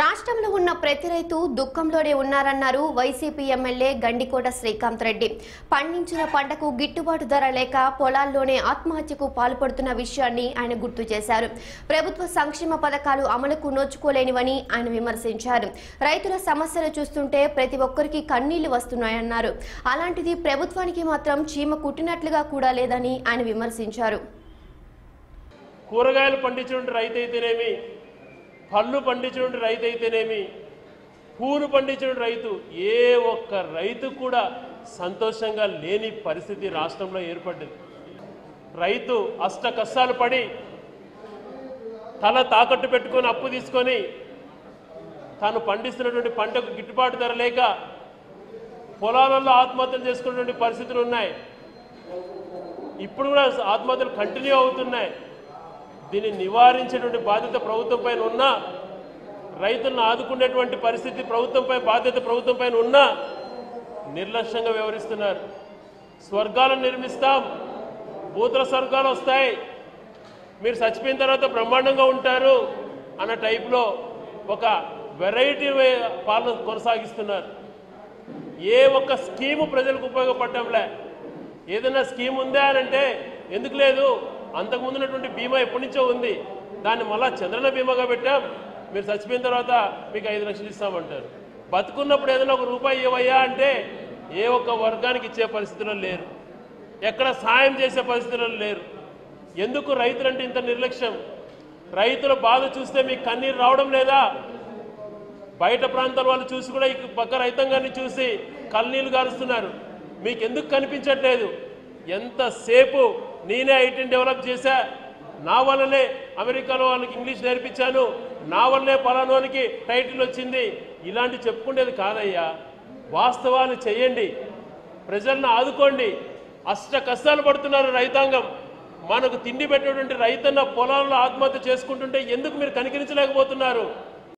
రాష్ట్రంలో ఉన్న ప్రతి రైతు దుఃఖంలోనే ఉన్నారన్నారు వైసీపీ ఎమ్మెల్యే గండికోట శ్రీకాంత్ రెడ్డి. పండించిన పంటకు గిట్టుబాటు ధర లేక పొలాల్లోనే ఆత్మహత్యకు పాల్పడుతున్న విషయాన్ని ఆయన గుర్తు చేశారు. ప్రభుత్వ సంక్షేమ పథకాలు అమలుకు నోచుకోలేనివని ఆయన విమర్శించారు. రైతుల సమస్యలు చూస్తుంటే ప్రతి ఒక్కరికి కన్నీళ్ళు వస్తున్నాయన్నారు. అలాంటిది ప్రభుత్వానికి మాత్రం చీమ కుట్టినట్లుగా కూడా లేదని ఆయన విమర్శించారు. కూరగాయలు పండించిన రైతు అయితేనేమి పళ్ళు పండించినటువంటి రైతు అయితేనేమి? పూలు పండించిన రైతు. ఏ ఒక్క రైతు కూడా సంతోషంగా లేని పరిస్థితి రాష్ట్రంలో ఏర్పడ్డది. రైతు అష్ట కష్టాలు పడి తల తాకట్టు పెట్టుకొని అప్పు తీసుకొని తాను పండిస్తున్నటువంటి పంటకు గిట్టుబాటు ధర లేక పొలాలలో ఆత్మహత్యలు చేసుకున్నటువంటి పరిస్థితులు ఉన్నాయి. ఇప్పుడు కూడా ఆత్మహత్యలు కంటిన్యూ అవుతున్నాయి. దీన్ని నివారించేటువంటి బాధ్యత ప్రభుత్వం పైన ఉన్నా రైతులను ఆదుకునేటువంటి పరిస్థితి ప్రభుత్వంపై బాధ్యత ప్రభుత్వం పైన ఉన్నా నిర్లక్ష్యంగా వ్యవహరిస్తున్నారు. స్వర్గాలను నిర్మిస్తాం. భూతల స్వర్గాలు వస్తాయి. మీరు చచ్చిపోయిన తర్వాత బ్రహ్మాండంగా ఉంటారు అన్న టైప్లో ఒక వెరైటీ పాలన కొనసాగిస్తున్నారు. ఏ ఒక్క స్కీము ప్రజలకు ఉపయోగపడటంలే. ఏదైనా స్కీమ్ ఉందా అని అంటే ఎందుకు లేదు? అంతకు ఉన్నటువంటి బీమా ఎప్పటి నుంచో ఉంది. దాన్ని మళ్ళా చంద్రన బీమాగా పెట్టాం. మీరు చచ్చిపోయిన తర్వాత మీకు ఐదు లక్షలు ఇస్తామంటారు. బతుకున్నప్పుడు ఏదైనా ఒక రూపాయి ఇవ్వయ్యా అంటే ఏ ఒక్క వర్గానికి ఇచ్చే పరిస్థితుల్లో లేరు. ఎక్కడ సాయం చేసే పరిస్థితుల్లో లేరు. ఎందుకు రైతులంటే ఇంత నిర్లక్ష్యం? రైతుల బాధ చూస్తే మీకు కన్నీరు రావడం లేదా? బయట ప్రాంతాల వాళ్ళు చూసి కూడా ఈ పక్క రైతాంగాన్ని చూసి కన్నీళ్ళు గారుస్తున్నారు. మీకు ఎందుకు కనిపించట్లేదు? ఎంతసేపు నేనే ఐటీని డెవలప్ చేశా. నా వల్లనే అమెరికాలో వాళ్ళకి ఇంగ్లీష్ నేర్పించాను. నా వల్లనే పలానోనికి టైటిల్ వచ్చింది. ఇలాంటి చెప్పుకునేది కాదయ్యా. వాస్తవాలు చేయండి ప్రజలను ఆదుకోండి. అష్ట కష్టాలు పడుతున్నారు రైతాంగం. మనకు తిండి పెట్టేటువంటి రైతన్న పొలాల్లో ఆత్మహత్య చేసుకుంటుంటే ఎందుకు మీరు కనికరించలేకపోతున్నారు?